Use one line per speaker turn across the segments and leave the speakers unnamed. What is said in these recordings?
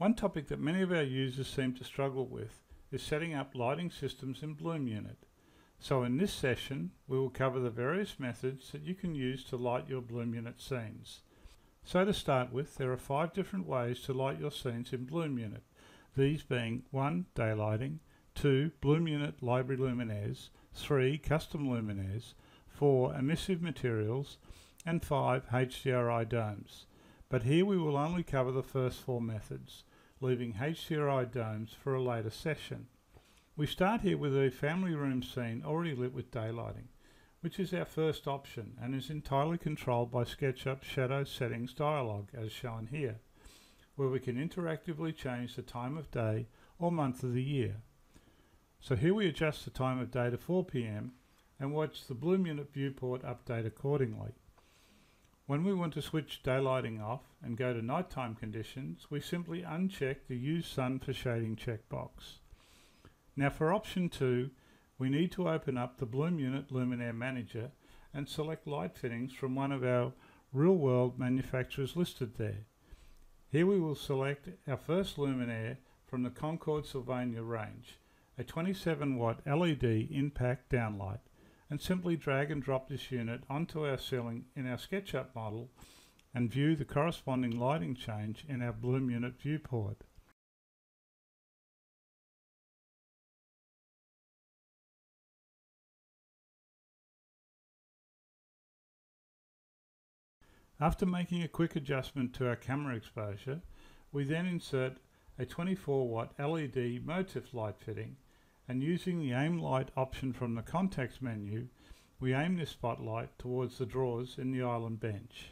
One topic that many of our users seem to struggle with is setting up lighting systems in Bloom Unit. So in this session, we will cover the various methods that you can use to light your Bloom Unit scenes. So to start with, there are five different ways to light your scenes in Bloom Unit. These being 1. Daylighting 2. Bloom Unit Library Luminaires 3. Custom Luminaires 4. Emissive Materials and 5. HDRI Domes. But here we will only cover the first four methods, leaving HDRI Domes for a later session. We start here with a family room scene already lit with daylighting, which is our first option and is entirely controlled by SketchUp Shadow Settings dialog as shown here, where we can interactively change the time of day or month of the year. So here we adjust the time of day to 4 pm and watch the Bloom Unit viewport update accordingly. When we want to switch daylighting off and go to nighttime conditions, we simply uncheck the Use Sun for Shading checkbox. Now for option 2, we need to open up the Bloom Unit Luminaire Manager and select light fittings from one of our real-world manufacturers listed there. Here we will select our first luminaire from the Concord Sylvania range, a 27 watt LED impact downlight and simply drag and drop this unit onto our ceiling in our SketchUp model and view the corresponding lighting change in our Bloom Unit viewport. After making a quick adjustment to our camera exposure, we then insert a 24 watt LED motif light fitting and using the aim light option from the context menu, we aim this spotlight towards the drawers in the island bench.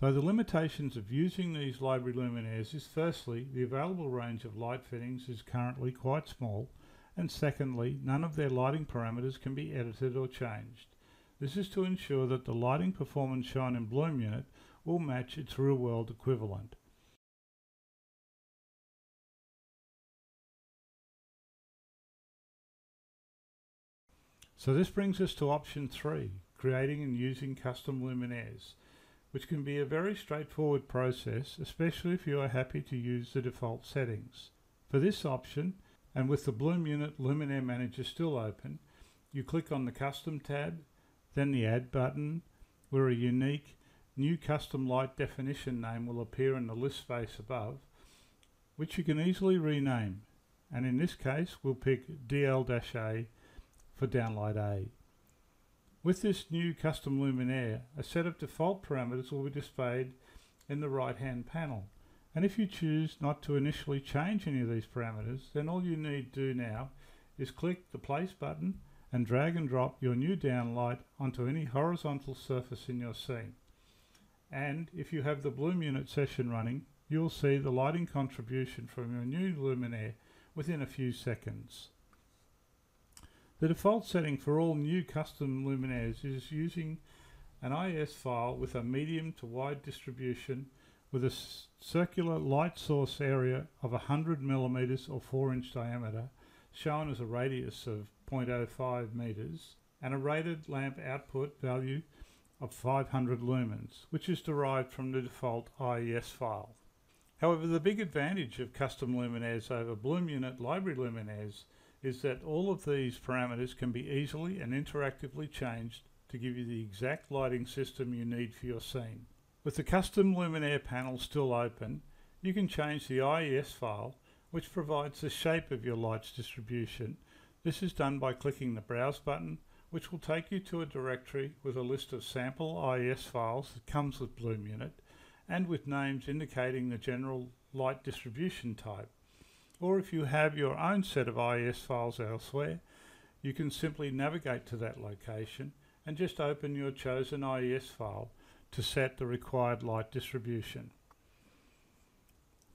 Though the limitations of using these library luminaires is firstly, the available range of light fittings is currently quite small, and secondly, none of their lighting parameters can be edited or changed. This is to ensure that the lighting performance shown in Bloom Unit will match its real-world equivalent. So this brings us to option 3, creating and using custom luminaires, which can be a very straightforward process, especially if you are happy to use the default settings. For this option, and with the Bloom Unit Luminaire Manager still open, you click on the Custom tab, then the Add button, where a unique new custom light definition name will appear in the list space above, which you can easily rename. And in this case, we'll pick DL-A for downlight A. With this new custom luminaire, a set of default parameters will be displayed in the right hand panel. And if you choose not to initially change any of these parameters, then all you need to do now is click the place button and drag and drop your new downlight onto any horizontal surface in your scene. And if you have the Bloom Unit session running, you'll see the lighting contribution from your new luminaire within a few seconds. The default setting for all new custom luminaires is using an IES file with a medium to wide distribution with a circular light source area of 100 millimeters or 4 inch diameter shown as a radius of 0.05 meters and a rated lamp output value of 500 lumens which is derived from the default IES file. However, the big advantage of custom luminaires over Bloom Unit library luminaires is that all of these parameters can be easily and interactively changed to give you the exact lighting system you need for your scene. With the custom luminaire panel still open, you can change the IES file which provides the shape of your light's distribution. This is done by clicking the Browse button which will take you to a directory with a list of sample IES files that comes with Bloom Unit and with names indicating the general light distribution type. Or if you have your own set of IES files elsewhere, you can simply navigate to that location and just open your chosen IES file to set the required light distribution.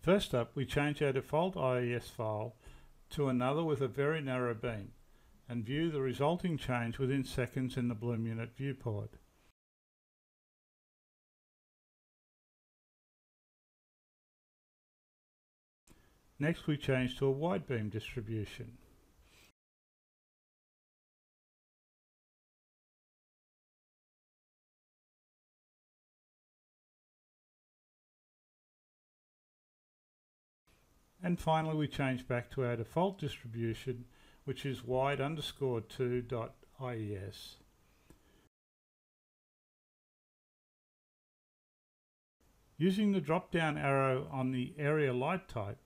First up, we change our default IES file to another with a very narrow beam and view the resulting change within seconds in the Bloom Unit viewport. Next we change to a wide beam distribution. And finally we change back to our default distribution which is wide underscore 2 dot IES. Using the drop down arrow on the area light type,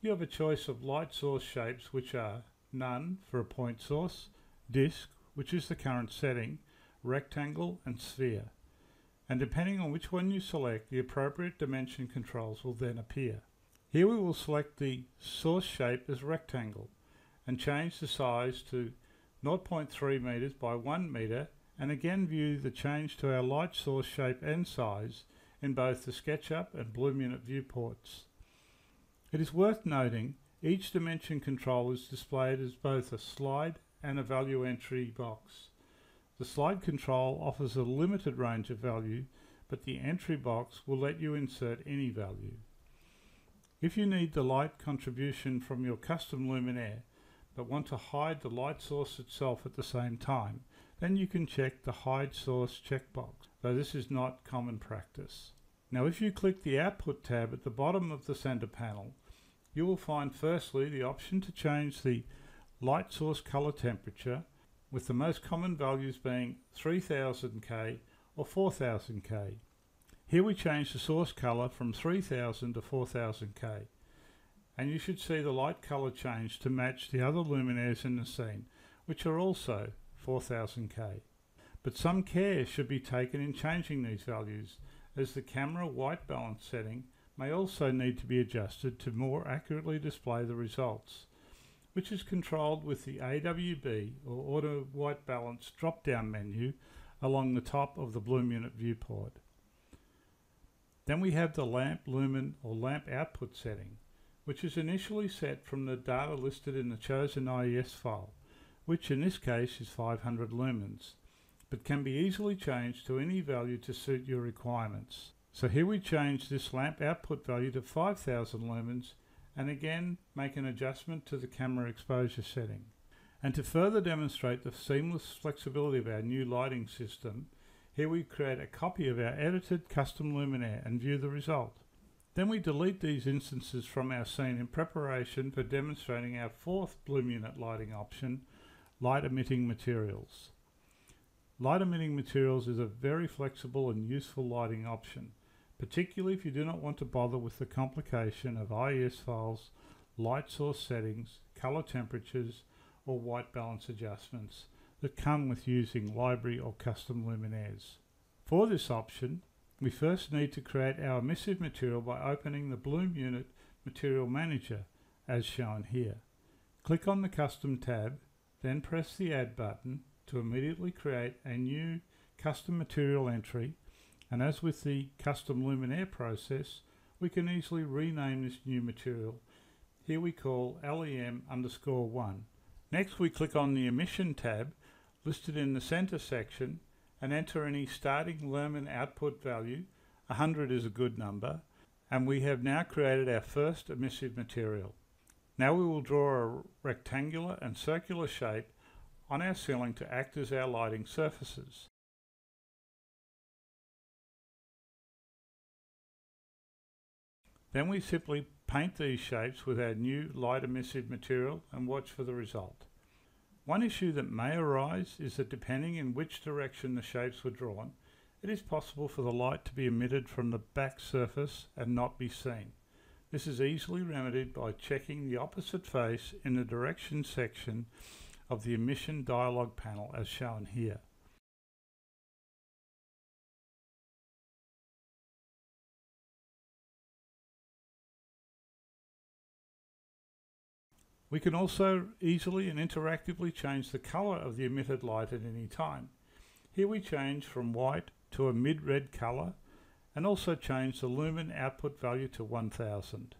you have a choice of light source shapes which are none for a point source, disk, which is the current setting, rectangle and sphere. And depending on which one you select, the appropriate dimension controls will then appear. Here we will select the source shape as rectangle and change the size to 0.3 meters by 1 meter and again view the change to our light source shape and size in both the SketchUp and Bloom Unit viewports. It is worth noting each dimension control is displayed as both a slide and a value entry box. The slide control offers a limited range of value, but the entry box will let you insert any value. If you need the light contribution from your custom luminaire, but want to hide the light source itself at the same time, then you can check the Hide Source checkbox, though this is not common practice. Now if you click the Output tab at the bottom of the center panel, you will find firstly the option to change the light source color temperature, with the most common values being 3000K or 4000K. Here we change the source color from 3000 to 4000K. And you should see the light color change to match the other luminaires in the scene, which are also 4000K. But some care should be taken in changing these values, as the camera white balance setting may also need to be adjusted to more accurately display the results, which is controlled with the AWB or Auto White Balance drop-down menu along the top of the Bloom Unit viewport. Then we have the lamp lumen or lamp output setting, which is initially set from the data listed in the chosen IES file, which in this case is 500 lumens, but can be easily changed to any value to suit your requirements. So here we change this lamp output value to 5000 lumens and again make an adjustment to the camera exposure setting. And to further demonstrate the seamless flexibility of our new lighting system, here we create a copy of our edited custom luminaire and view the result. Then we delete these instances from our scene in preparation for demonstrating our fourth Bloom Unit lighting option, light emitting materials. Light emitting materials is a very flexible and useful lighting option, particularly if you do not want to bother with the complication of IES files, light source settings, color temperatures, or white balance adjustments that come with using library or custom luminaires. For this option, we first need to create our emissive material by opening the Bloom Unit Material Manager as shown here. Click on the Custom tab, then press the Add button to immediately create a new custom material entry and as with the custom luminaire process, we can easily rename this new material. Here we call LEM underscore 1. Next we click on the Emission tab listed in the center section and enter any starting lumen output value. 100 is a good number. And we have now created our first emissive material. Now we will draw a rectangular and circular shape on our ceiling to act as our lighting surfaces. Then we simply paint these shapes with our new light emissive material and watch for the result. One issue that may arise is that depending in which direction the shapes were drawn, it is possible for the light to be emitted from the back surface and not be seen. This is easily remedied by checking the opposite face in the direction section of the emission dialog panel as shown here. We can also easily and interactively change the color of the emitted light at any time. Here we change from white to a mid-red color and also change the lumen output value to 1000.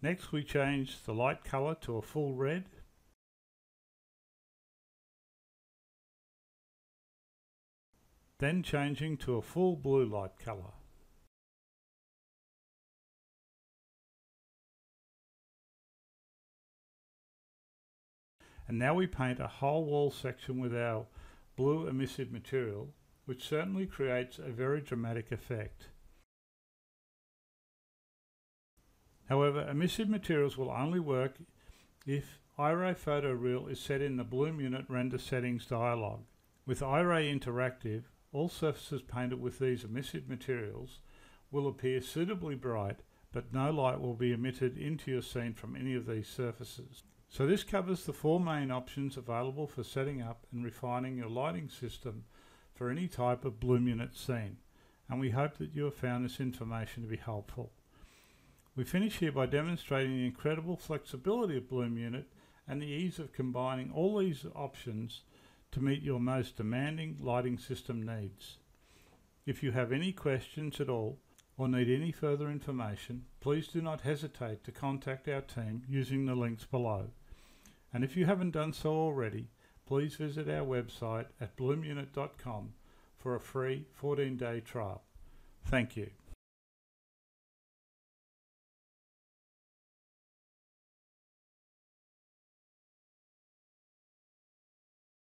Next we change the light color to a full red then changing to a full blue light color. And now we paint a whole wall section with our blue emissive material, which certainly creates a very dramatic effect. However, emissive materials will only work if Iray Photoreal is set in the Bloom Unit Render Settings dialog. With Iray Interactive, all surfaces painted with these emissive materials will appear suitably bright, but no light will be emitted into your scene from any of these surfaces. So this covers the four main options available for setting up and refining your lighting system for any type of Bloom Unit scene, and we hope that you have found this information to be helpful. We finish here by demonstrating the incredible flexibility of Bloom Unit and the ease of combining all these options to meet your most demanding lighting system needs. If you have any questions at all or need any further information, please do not hesitate to contact our team using the links below. And if you haven't done so already, please visit our website at bloomunit.com for a free 14 day trial. Thank you.